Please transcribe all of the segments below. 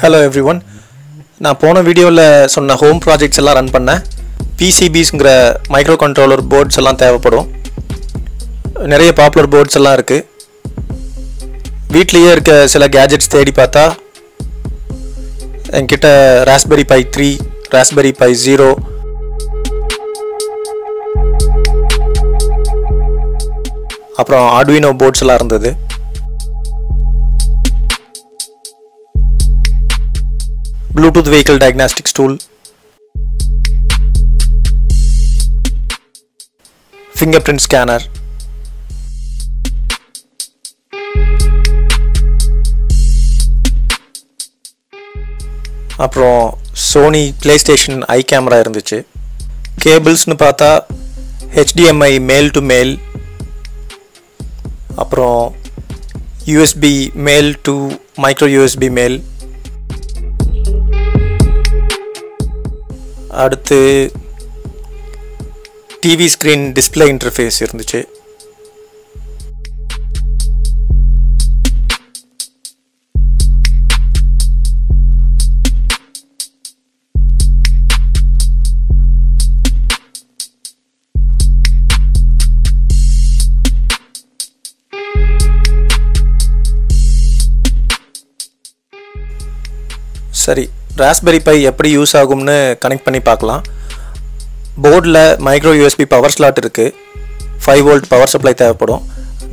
Hello every one நான் போன வீடியோவில் சொன்ன ஹோம் ப்ராஜெக்ட்ஸ் எல்லாம் ரன் பண்ணேன். பிசிபிஸ்ங்கிற மைக்ரோ கண்ட்ரோலர் போர்ட்ஸ் எல்லாம் தேவைப்படும். நிறைய பாப்புலர் போர்ட்ஸ் எல்லாம் இருக்குது வீட்லேயே இருக்க சில கேஜெட்ஸ் தேடி பார்த்தா என்கிட்ட Raspberry Pi three Raspberry Pi zero அப்புறம் ஆர்டுவினோ போர்ட்ஸ் எல்லாம் இருந்தது. Bluetooth vehicle diagnostics tool, fingerprint scanner, அப்புறம் Sony play station eye camera இருந்துச்சு கேபிள்ஸ்னு பார்த்தா ஹெச்டிஎம்ஐ மேல் டு மேல் அப்புறம் யூஎஸ்பி மேல் டு மைக்ரோ யூஎஸ்பி மேல் அடுத்து டிவி ஸ்க்ரீன் டிஸ்பிளே இன்டர்ஃபேஸ் இருந்துச்சு. சரி ராஸ்பெரி பை எப்படி யூஸ் ஆகும்னு கனெக்ட் பண்ணி பார்க்கலாம். போர்டில் மைக்ரோ யூஎஸ்பி பவர் ஸ்லாட் இருக்குது ஃபைவ் வோல்ட் பவர் சப்ளை தேவைப்படும்.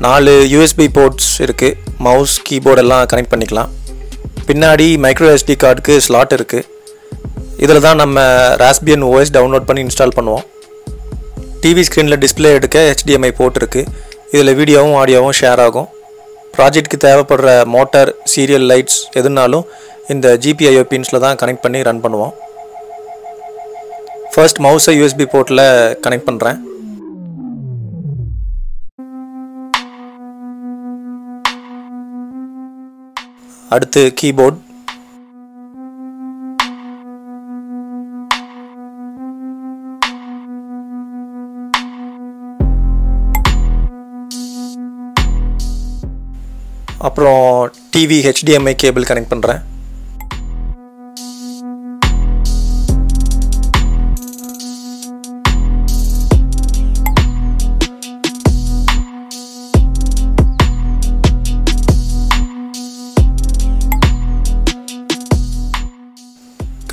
நாலு யூஎஸ்பி போர்ட்ஸ் இருக்குது மவுஸ் கீபோர்ட் எல்லாம் கனெக்ட் பண்ணிக்கலாம். பின்னாடி மைக்ரோ எஸ்டி கார்டுக்கு ஸ்லாட் இருக்குது இதில் தான் நம்ம ராஸ்பியன் ஓஎஸ் டவுன்லோட் பண்ணி இன்ஸ்டால் பண்ணுவோம். டிவி ஸ்க்ரீனில் டிஸ்பிளே எடுக்க ஹெச்டிஎம்ஐ போர்ட் இருக்குது இதில் வீடியோவும் ஆடியோவும் ஷேர் ஆகும். ப்ராஜெக்ட்க்கு தேவைப்படுற மோட்டார் சீரியல் லைட்ஸ் எதுனாலும் இந்த ஜிபிஐஓ பின்ஸில் தான் கனெக்ட் பண்ணி ரன் பண்ணுவோம். ஃபர்ஸ்ட் மவுஸை யூஎஸ்பி போர்ட்டில் கனெக்ட் பண்ணுறேன் அடுத்து கீபோர்ட் அப்புறம் டிவி ஹெச்டிஎம்ஐ கேபிள் கனெக்ட் பண்ணுறேன்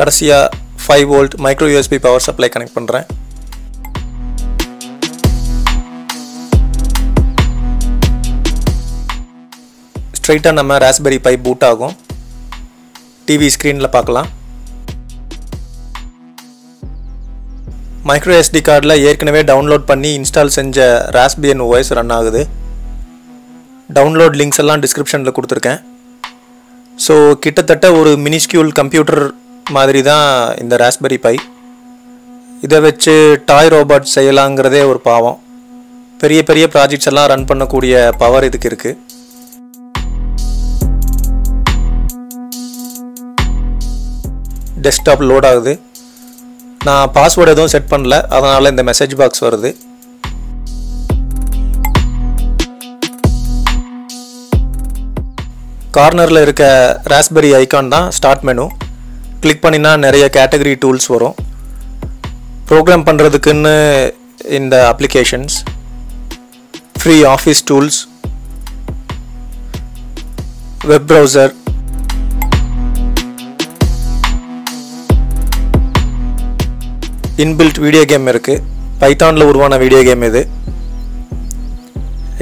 கடைசியாக five volt micro USB power supply connect பண்ணுறேன் ஸ்ட்ரைட்டாக நம்ம ராஸ்பெரி பை பூட் ஆகும். டிவி ஸ்க்ரீனில் பார்க்கலாம். மைக்ரோ எஸ்டி கார்டில் ஏற்கனவே டவுன்லோட் பண்ணி இன்ஸ்டால் செஞ்ச ராஸ்பியன் ஓஎஸ் ரன் ஆகுது. டவுன்லோட் லிங்க்ஸ் எல்லாம் டிஸ்கிரிப்ஷனில் கொடுத்துருக்கேன். ஸோ கிட்டத்தட்ட ஒரு மினிஸ்கியூல் கம்ப்யூட்டர் மாதிரி தான் இந்த ராஸ்பெரி பை இதை வச்சு டாய் ரோபாட் செய்யலாங்கிறதே ஒரு பாவம். பெரிய பெரிய ப்ராஜெக்ட்ஸ் எல்லாம் ரன் பண்ணக்கூடிய பவர் இதுக்கு இருக்குது டெஸ்க்டாப் லோட் ஆகுது. நான் பாஸ்வேர்டு எதுவும் செட் பண்ணல. அதனால் இந்த மெசேஜ் பாக்ஸ் வருது. கார்னரில் இருக்க ராஸ்பெரி ஐக்கான் தான் ஸ்டார்ட் மெனு கிளிக் பண்ணினா நிறைய கேட்டகரி டூல்ஸ் வரும். ப்ரோக்ராம் பண்ணுறதுக்குன்னு இந்த applications free office tools web browser inbuilt video game இருக்குது பைத்தானில் உருவான வீடியோ கேம் இது.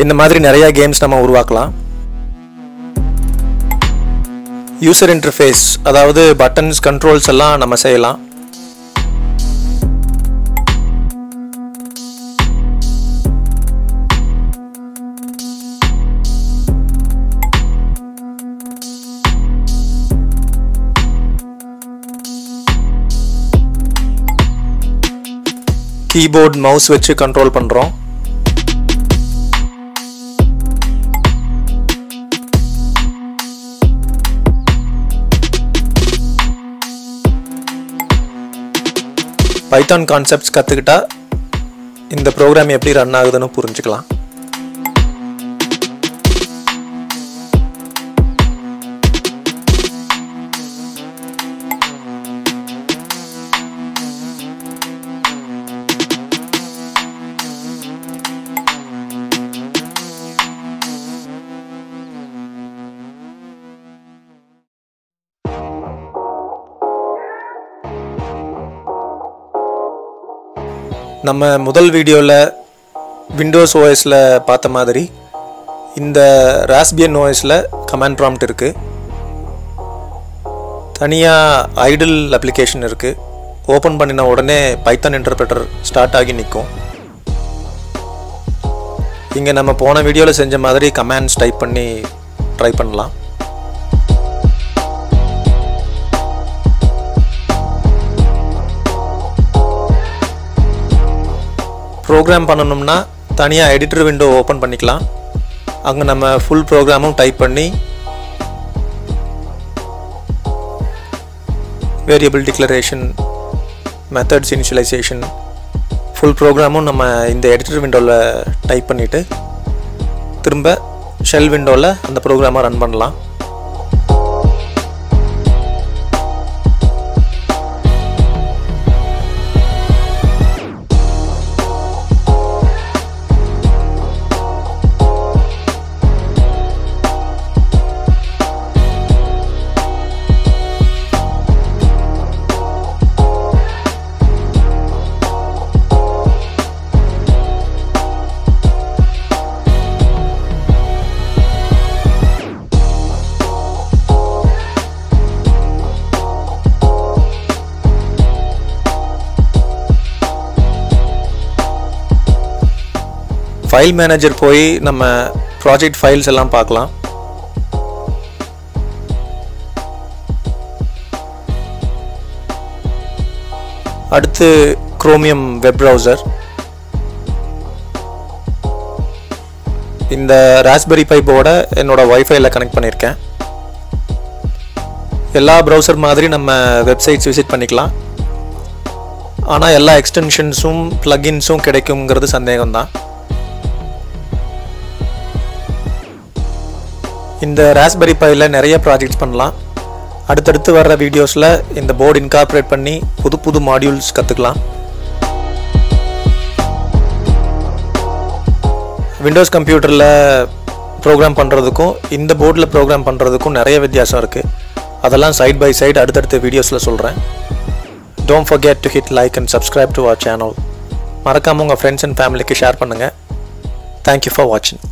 இந்த மாதிரி நிறையா கேம்ஸ் நம்ம உருவாக்கலாம். யூசர் இன்டர்ஃபேஸ் அதாவது பட்டன்ஸ் கண்ட்ரோல்ஸ் எல்லாம் நம்ம செய்யலாம். கீபோர்ட் மவுஸ் வச்சு கண்ட்ரோல் பண்ணுறோம் பைத்தான் கான்செப்ட்ஸ் கற்றுக்கிட்டா இந்த ப்ரோக்ராம் எப்படி ரன் ஆகுதுன்னு புரிஞ்சுக்கலாம். நம்ம முதல் வீடியோவில் விண்டோஸ் ஓஎஸில் பார்த்த மாதிரி இந்த ராஸ்பியன் ஓஎஸில் கமாண்ட் ப்ராம்ப்ட் இருக்குது தனியாக ஐடில் அப்ளிகேஷன் இருக்குது ஓப்பன் பண்ணின உடனே பைத்தான் இன்டர்பிரட்டர் ஸ்டார்ட் ஆகி நிற்கும் இங்கே நம்ம போன வீடியோவில் செஞ்ச மாதிரி கமாண்ட்ஸ் டைப் பண்ணி ட்ரை பண்ணலாம். ப்ரோக்ராம் பண்ணணும்னா தனியாக எடிட்டர் விண்டோ ஓப்பன் பண்ணிக்கலாம். அங்கே நம்ம ஃபுல் ப்ரோக்ராமும் டைப் பண்ணி variable declaration methods initialisation full ப்ரோக்ராமும் நம்ம இந்த எடிட்டர் விண்டோவில் டைப் பண்ணிவிட்டு திரும்ப ஷெல் விண்டோவில் அந்த ப்ரோக்ராமை ரன் பண்ணலாம். ஃபைல் மேனேஜர் போய் நம்ம ப்ராஜெக்ட் ஃபைல்ஸ் எல்லாம் பார்க்கலாம். அடுத்து குரோமியம் வெப் ப்ரௌசர் இந்த ராஸ்பெரி பைப்போட என்னோட ஒய்ஃபைல கனெக்ட் பண்ணியிருக்கேன் எல்லா ப்ரௌசர் மாதிரி நம்ம வெப்சைட்ஸ் விசிட் பண்ணிக்கலாம். ஆனால் எல்லா எக்ஸ்டென்ஷன்ஸும் ப்ளகின்ஸும் கிடைக்குங்கிறது சந்தேகம்தான். இந்த ராஸ்பெரி பையில் நிறைய ப்ராஜெக்ட்ஸ் பண்ணலாம். அடுத்தடுத்து வர்ற வீடியோஸில் இந்த போர்டு இன்கார்பரேட் பண்ணி புது புது மாடியூல்ஸ் கற்றுக்கலாம் விண்டோஸ் கம்ப்யூட்டரில் ப்ரோக்ராம் பண்ணுறதுக்கும் இந்த போர்டில் ப்ரோக்ராம் பண்ணுறதுக்கும் நிறைய வித்தியாசம் இருக்குது அதெல்லாம் சைட் பை சைடு அடுத்தடுத்த வீடியோஸில் சொல்கிறேன் don't forget to hit like and subscribe to our channel மறக்காமல் உங்கள் ஃப்ரெண்ட்ஸ் அண்ட் ஃபேமிலிக்கு ஷேர் பண்ணுங்கள் தேங்க்யூ ஃபார் வாட்சிங்